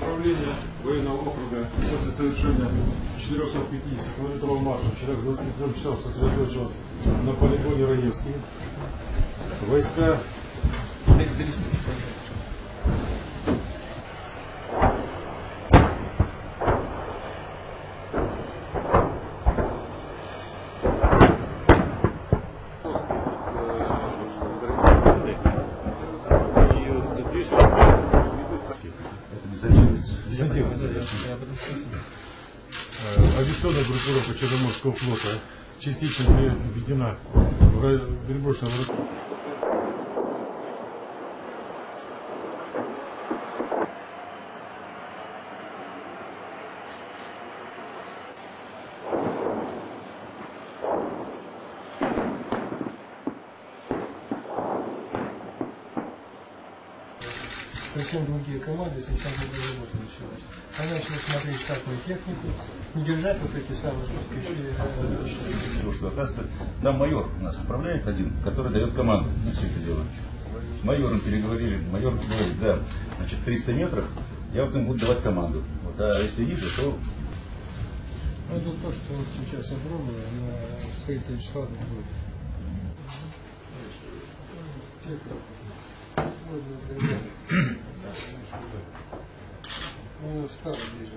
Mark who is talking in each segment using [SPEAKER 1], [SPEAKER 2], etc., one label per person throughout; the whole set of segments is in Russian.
[SPEAKER 1] Управление военного округа после совершения 450-километрового марша вчера к 23 часам сосредоточилось на полигоне Раевский. Войска десантируются. Э, Авиационная группировка Черноморского флота частично введена в переброшенном
[SPEAKER 2] совсем другие команды, совсем другая работа началась. Они начали смотреть штатную технику, не держать вот эти самые спускающие
[SPEAKER 3] Потому что, оказывается, там майор у нас управляет один, который дает команду на все это дело. С майором переговорили, майор говорит, да, значит, 300 метров, я вот им буду давать команду. Вот, а если ниже, то
[SPEAKER 2] Ну, это то, что вот сейчас я пробую, на свои числа будет. Ну, стало ближе.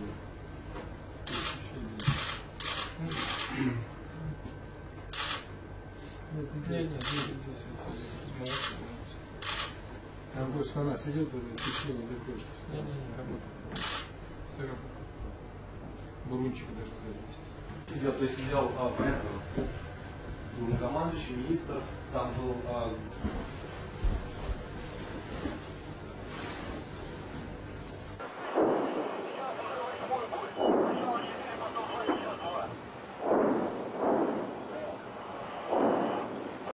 [SPEAKER 2] Нет, нет, здесь Там просто она сидит, в течение докружки. Не, не, не, работает. Все работает. Бурунчик даже завис.
[SPEAKER 4] сидел, то есть сидел а, порядка главнокомандующий, министр, там был а,